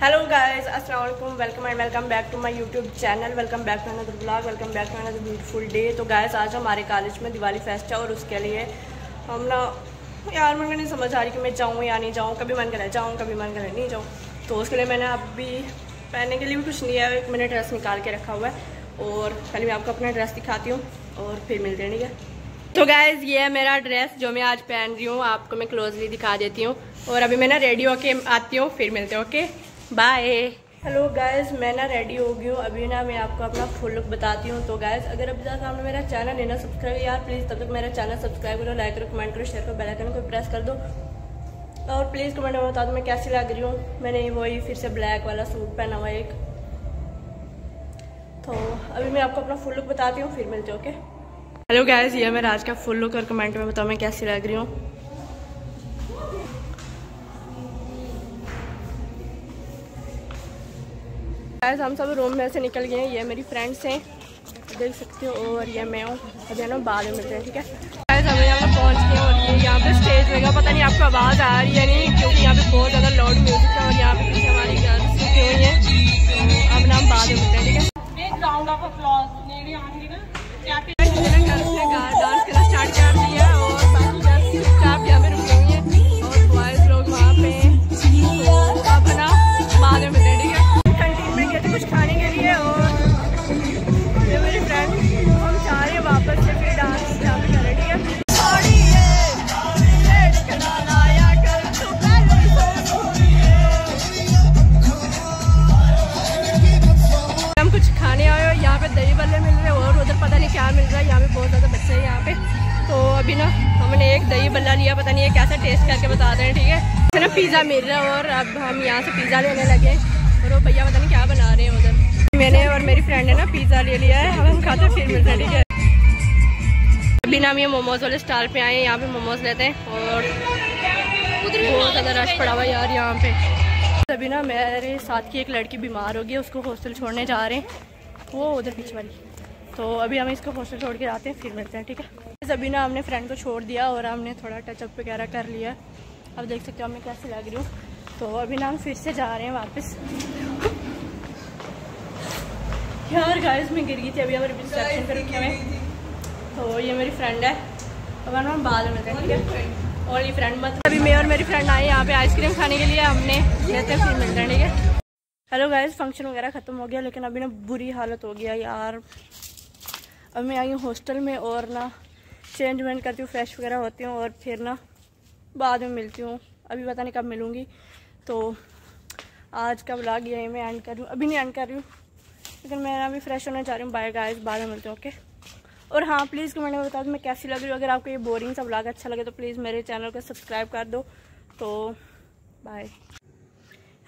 Hello guys अस्सलाम वालेकुम welcome and welcome back to my YouTube channel welcome back to another vlog welcome back to another beautiful day तो guys आज हमारे college में Diwali fest है और उसके लिए हम ना, यार मन नहीं समझ आ रही कि मैं जाऊँ या नहीं जाऊँ। कभी मन करे जाऊँ, कभी मन करे नहीं जाऊँ। तो उसके लिए मैंने अभी पहनने के लिए भी कुछ नहीं है। एक मैंने ड्रेस निकाल के रखा हुआ है और पहले मैं आपको अपना ड्रेस दिखाती हूँ और फिर मिलते हैं, ठीक है? तो गाइज़ ये है मेरा ड्रेस जो मैं आज पहन रही हूँ। आपको मैं क्लोजली दिखा देती हूँ। और अभी मैं ना रेडी होके आती हूँ। फिर मिलते हैं ओके बाय हेलो गाइज़ मैं ना रेडी हो गई हूँ. अभी ना मैं आपको अपना फुल लुक बताती हूँ. तो गाइज़ अगर अभी तक आपने मेरा चैनल लेना सब्सक्राइब यार प्लीज़ तब तक मेरा चैनल सब्सक्राइब करो लाइक करो कमेंट करो शेयर करो बेल आइकन को प्रेस कर दो. और प्लीज़ कमेंट में बता दो मैं कैसी लग रही हूँ. मैंने वही फिर से ब्लैक वाला सूट पहना हुआ एक. तो अभी मैं आपको अपना फुल लुक बताती हूँ फिर मिलते ओके हेलो गैस ये मेरा आज का फुल लुक और कमेंट में बताओ मैं कैसी लग रही हूँ. गैस हम सब रूम में से निकल गए हैं। ये मेरी फ्रेंड्स हैं। देख सकते हो, और ये मैं हूँ। अभी है ना बाद में मिलते हैं, ठीक है? गाइस हम यहाँ पर पहुँच गए और ये यहाँ पे स्टेज लगा पता नहीं आपको आवाज़ आ रही है नहीं, क्योंकि यहाँ पे बहुत ज़्यादा लाउड म्यूज़िक है और यहाँ पे हमारी अभी ना हमने एक दही बल्ला लिया, पता नहीं है कैसा टेस्ट करके बता रहे हैं ठीक है? ना पिज़्ज़ा मिल रहा है और अब हम यहाँ से पिज़्ज़ा लेने लगे और वो भैया पता नहीं क्या बना रहे हैं उधर। मैंने और मेरी फ्रेंड ने ना पिज़्ज़ा ले लिया है हम खाते फिर मिलते हैं, ठीक है? अभी ना हम ये मोमोज वाले स्टॉल पे आए हैं, यहाँ पे मोमोज लेते हैं और बहुत ज़्यादा रश पड़ा हुआ यार यहाँ पे। अभी ना मेरे साथ की एक लड़की बीमार हो गई उसको हॉस्टल छोड़ने जा रहे हैं, वो उधर पीछे वाली। तो अभी हम इसको हॉस्टल छोड़ के आते हैं, फिर मिलते हैं, ठीक है? अभी ना हमने फ्रेंड को छोड़ दिया और हमने थोड़ा टचअप वगैरह कर लिया। अब देख सकते हो मैं कैसे लग रही हूँ। तो अभी ना हम फिर से जा रहे हैं वापस। यार गाइस मैं गिर गई थी, अभी हमारे रिसेप्शन पर रुके हुए। तो ये मेरी फ्रेंड है। अब हम बाद में मिलते हैं, ठीक है? फ्रेंड मत अभी मैं और मेरी फ्रेंड आए यहाँ पे आइसक्रीम खाने के लिए, हमने लेते हैं, फिर मिलते हैं, ठीक है? हेलो गाइस फ़ंक्शन वगैरह ख़त्म हो गया, लेकिन अभी ना बुरी हालत हो गया यार। अब मैं आई हूँ हॉस्टल में और ना चेंज वेंज करती हूँ फ्रेश वगैरह होती हूँ और फिर ना बाद में मिलती हूँ। अभी पता नहीं कब मिलूँगी। तो आज का ब्लॉग यही मैं एंड कर रही हूँ। अभी नहीं एंड कर रही हूँ, लेकिन मैं अभी फ्रेश होने जा रही हूँ। बाय गाइस बाद में मिलती हूँ ओके और हाँ प्लीज़ कमेंट में बता दो मैं कैसी लग रही हूँ। अगर आपको ये बोरिंग सा ब्लॉग अच्छा लगे तो प्लीज़ मेरे चैनल को सब्सक्राइब कर दो। तो बाय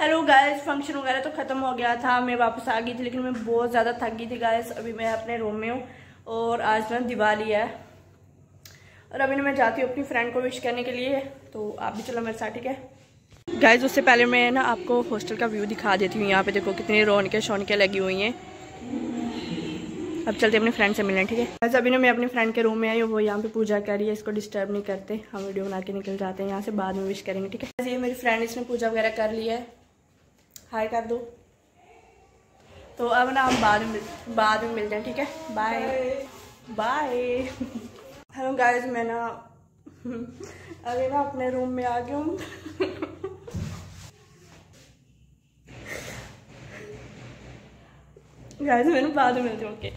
हेलो गाइस फ़ंक्शन वगैरह तो ख़त्म हो गया था। मैं वापस आ गई थी, लेकिन मैं बहुत ज़्यादा थक गई थी गाइस अभी मैं अपने रूम में हूँ और आज ना दिवाली है। और अभी ना मैं जाती हूँ अपनी फ्रेंड को विश करने के लिए तो आप भी चलो मेरे साथ ठीक है? गाइज़ उससे पहले मैं ना आपको हॉस्टल का व्यू दिखा देती हूँ। यहाँ पे देखो कितनी रौनकें शौनकें लगी हुई हैं। अब चलते अपने फ्रेंड से मिलें ठीक है? बस अभी ना मैं अपने फ्रेंड के रूम में आई हूँ वो यहाँ पे पूजा कर रही है इसको डिस्टर्ब नहीं करते। हम वीडियो बना के निकल जाते हैं यहाँ से बाद में विश करेंगे ठीक है? ये मेरी फ्रेंड इसने पूजा वगैरह कर ली है। हाय कर दो। तो अब ना हम बाद में बाद में मिलते हैं ठीक है? बाय बाय हेलो गाइज़ मैं ना अभी ना अपने रूम में आ गई हूँ। गाइस मैंने बाद में मिलती हूँ ओके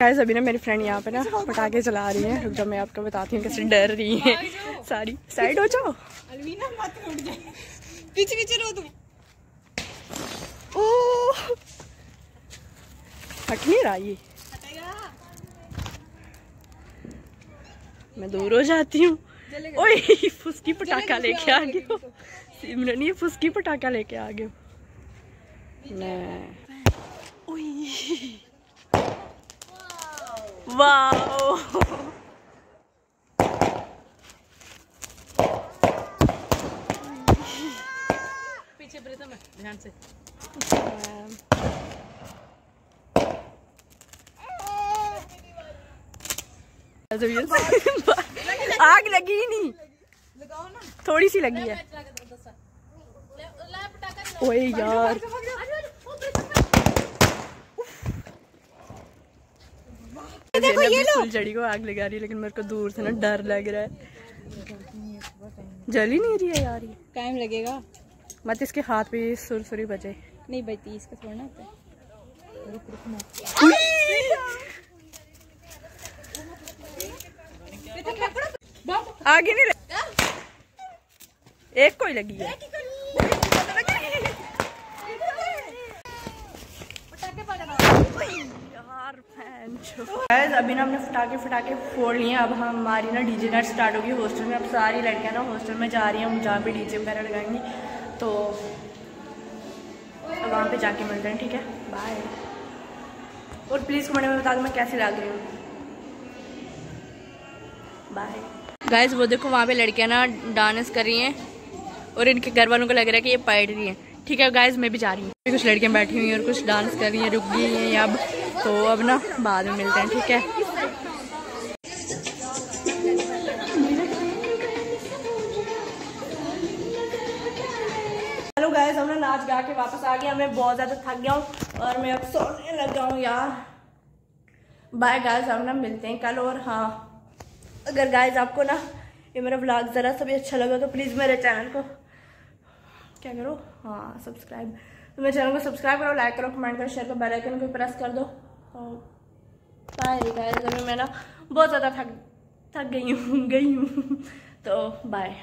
गाइस अभी ना मेरी फ्रेंड यहाँ पे ना पटाखे चला रही है। रुक जाओ मैं आपको बताती हूँ कैसे डर रही है। सारी। साइड हो जाओ। अलवीना मत उठ जाए पीछे पीछे रो तुम। ओ हट नहीं रहा ये। मैं दूर हो जाती हूँ। ओए फुसकी पटाखा लेके आ हो सिमरन ये फुसकी पटाखा लेके आ गए वाओ। पीछे ध्यान से। आग लगी ही नहीं। लगाओ ना थोड़ी सी लगी है। ओए यार। देखो ये लो। फुलझड़ी को आग लगा रही है लेकिन मेरे को दूर से ना डर लग रहा है। जल ही नहीं रही है यार ये। टाइम लगेगा। मत इसके हाथ पे सुरसुरी बजे। नहीं बचती इसका थोड़ा ना होता है आगे नहीं लग... एक कोई लगी है। अभी ना हमने फटाके फटाके फोड़ लिए अब हमारी ना डीजे नाइट स्टार्ट होगी हॉस्टल में। अब सारी लड़कियाँ ना हॉस्टल में जा रही हैं। हम जहाँ पे डीजे वगैरह लगाएँगी। तो अब वहाँ पे जाके मिलते हैं ठीक है? बाय और प्लीज़ कमेंट में बता दो मैं कैसी लग रही हूँ। बाय गाइस वो देखो वहाँ पे लड़कियाँ ना डांस कर रही हैं और इनके घर वालों को लग रहा है कि ये पढ़ रही हैं। ठीक है गाइस मैं भी जा रही हूँ। कुछ लड़कियाँ बैठी हुई हैं और कुछ डांस कर रही हैं, रुक गई हैं अब। तो अब ना बाद में मिलते हैं, ठीक है? गाइस हमने नाच गा के वापस आ गया मैं बहुत ज़्यादा थक गया हूँ और मैं अब सोने लग गया हूँ यार। बाय गाइस हम ना मिलते हैं कल और हाँ। अगर गाइज़ आपको ना ये मेरा ब्लॉग ज़रा सा भी अच्छा लगा तो प्लीज़ मेरे चैनल को क्या करो? हाँ सब्सक्राइब तो मेरे चैनल को सब्सक्राइब करो लाइक करो कमेंट करो शेयर करो बेल आइकन को प्रेस कर दो बाय गाइस अभी मैं ना बहुत ज़्यादा थक थक गई हूँ गई हूँ। तो बाय